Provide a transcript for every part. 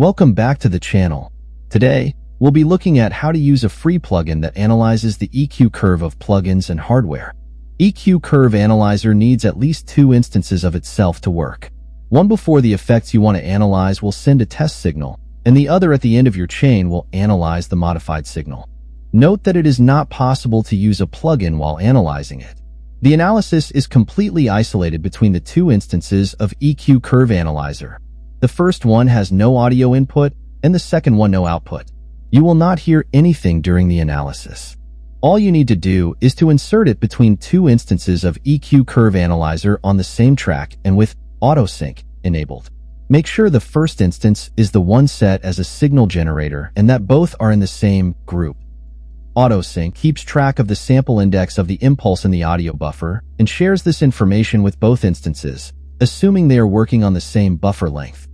Welcome back to the channel. Today, we'll be looking at how to use a free plugin that analyzes the EQ curve of plugins and hardware. EQ Curve Analyzer needs at least two instances of itself to work. One before the effects you want to analyze will send a test signal, and the other at the end of your chain will analyze the modified signal. Note that it is not possible to use a plugin while analyzing it. The analysis is completely isolated between the two instances of EQ Curve Analyzer. The first one has no audio input and the second one no output. You will not hear anything during the analysis. All you need to do is to insert it between two instances of EQ Curve Analyzer on the same track and with AutoSync enabled. Make sure the first instance is the one set as a signal generator and that both are in the same group. AutoSync keeps track of the sample index of the impulse in the audio buffer and shares this information with both instances, assuming they are working on the same buffer length.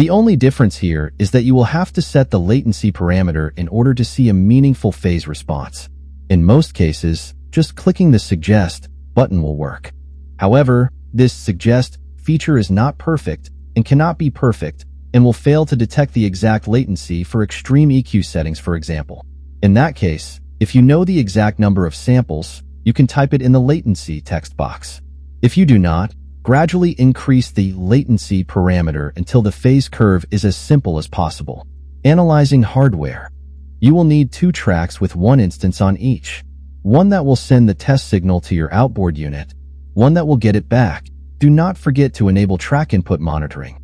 The only difference here is that you will have to set the latency parameter in order to see a meaningful phase response. In most cases, just clicking the Suggest button will work. However, this Suggest feature is not perfect and cannot be perfect and will fail to detect the exact latency for extreme EQ settings, for example. In that case, if you know the exact number of samples, you can type it in the latency text box. If you do not, Gradually increase the latency parameter until the phase curve is as simple as possible. Analyzing hardware. You will need two tracks with one instance on each. One that will send the test signal to your outboard unit, one that will get it back. Do not forget to enable track input monitoring.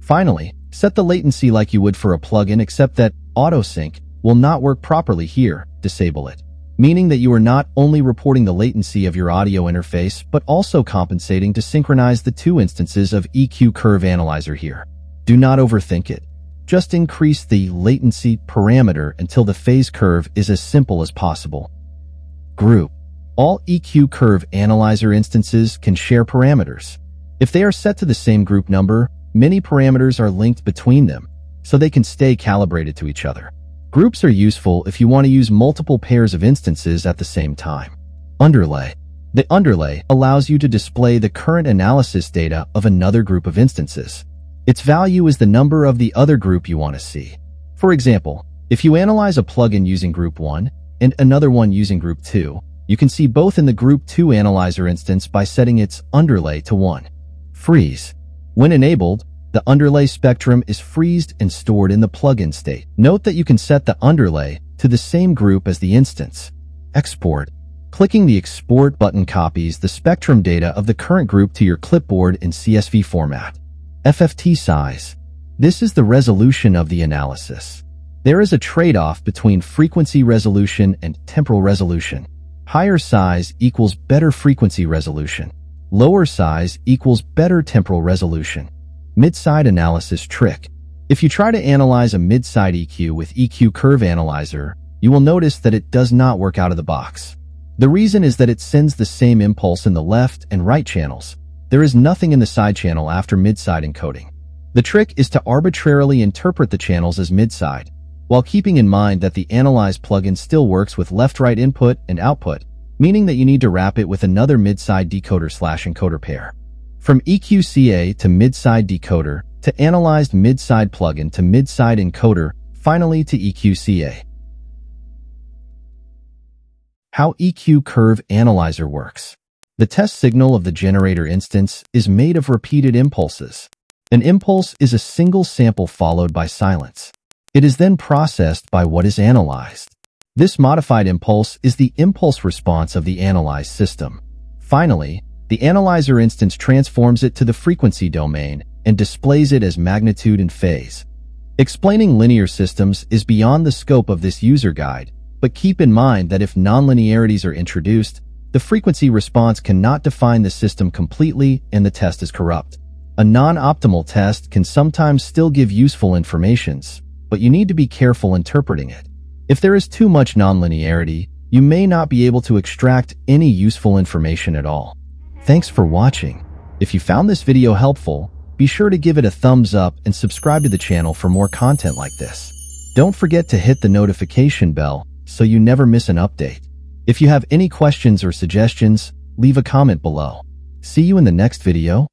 Finally, set the latency like you would for a plugin except that AutoSync will not work properly here. Disable it meaning that you are not only reporting the latency of your audio interface, but also compensating to synchronize the two instances of EQ Curve Analyzer here. Do not overthink it. Just increase the latency parameter until the phase curve is as simple as possible. Group. All EQ Curve Analyzer instances can share parameters. If they are set to the same group number, many parameters are linked between them, so they can stay calibrated to each other. Groups are useful if you want to use multiple pairs of instances at the same time. Underlay. The underlay allows you to display the current analysis data of another group of instances. Its value is the number of the other group you want to see. For example, if you analyze a plugin using Group 1 and another one using Group 2, you can see both in the Group 2 analyzer instance by setting its underlay to 1. Freeze. When enabled, the underlay spectrum is freezed and stored in the plugin state. Note that you can set the underlay to the same group as the instance. Export. Clicking the Export button copies the spectrum data of the current group to your clipboard in CSV format. FFT size. This is the resolution of the analysis. There is a trade-off between frequency resolution and temporal resolution. Higher size equals better frequency resolution. Lower size equals better temporal resolution. Mid-side analysis trick. If you try to analyze a mid-side EQ with EQ Curve Analyzer, you will notice that it does not work out of the box. The reason is that it sends the same impulse in the left and right channels. There is nothing in the side channel after mid-side encoding. The trick is to arbitrarily interpret the channels as mid-side, while keeping in mind that the Analyze plugin still works with left-right input and output, meaning that you need to wrap it with another mid-side decoder slash encoder pair. From EQCA to mid-side decoder, to analyzed mid-side plugin to mid-side encoder, finally to EQCA. How EQ Curve Analyzer works. The test signal of the generator instance is made of repeated impulses. An impulse is a single sample followed by silence. It is then processed by what is analyzed. This modified impulse is the impulse response of the analyzed system. Finally, the analyzer instance transforms it to the frequency domain and displays it as magnitude and phase. Explaining linear systems is beyond the scope of this user guide, but keep in mind that if nonlinearities are introduced, the frequency response cannot define the system completely and the test is corrupt. A non-optimal test can sometimes still give useful informations, but you need to be careful interpreting it. If there is too much nonlinearity, you may not be able to extract any useful information at all. Thanks for watching. If you found this video helpful, be sure to give it a thumbs up and subscribe to the channel for more content like this. Don't forget to hit the notification bell so you never miss an update. If you have any questions or suggestions, leave a comment below. See you in the next video.